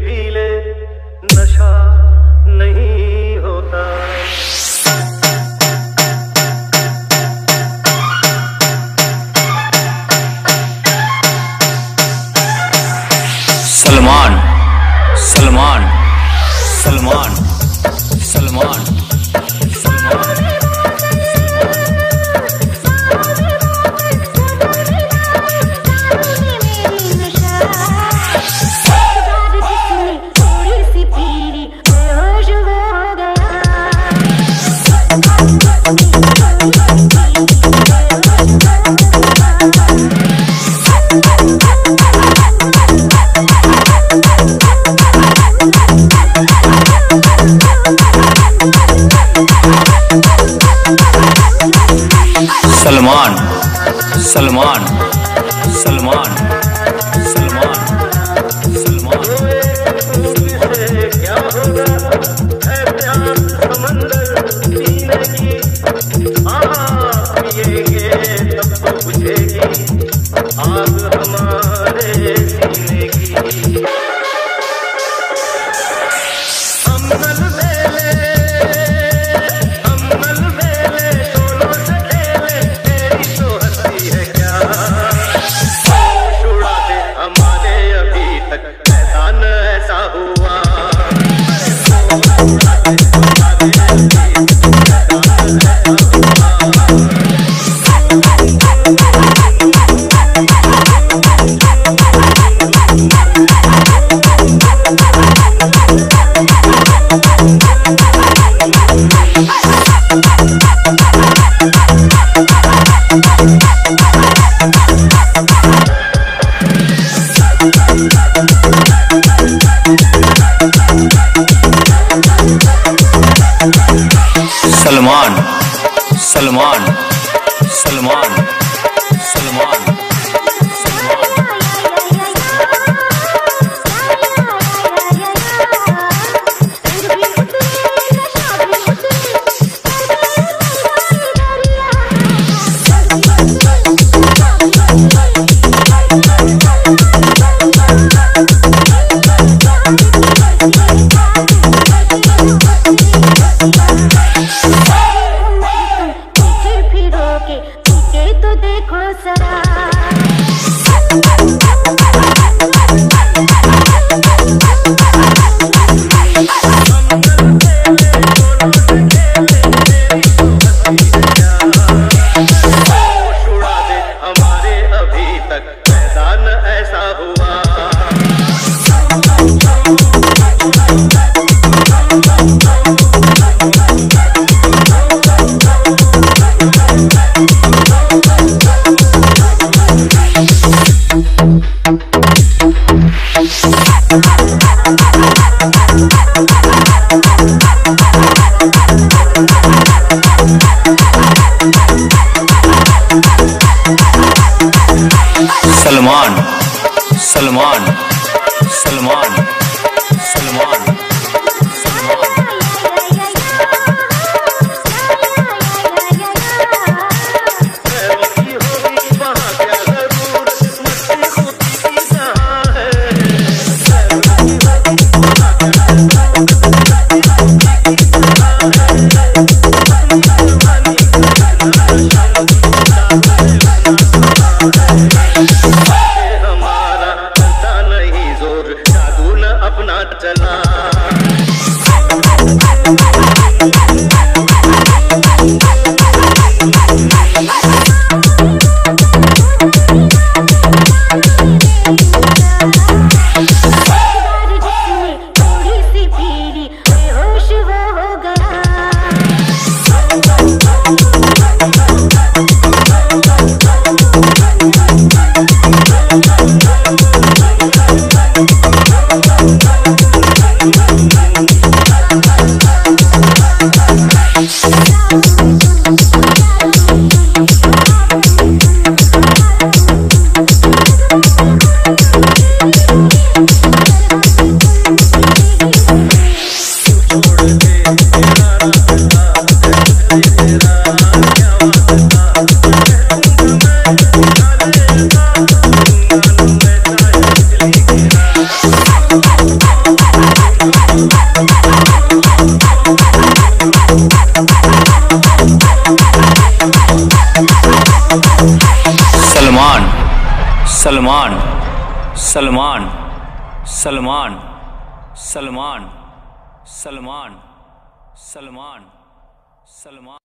P ले नशा नहीं होता। सलमान सलमान सलमान। Bye. सलमान सलमान सलमान। सलमान सलमान। Thank सलमान सलमान सलमान सलमान सलमान सलमान सलमान।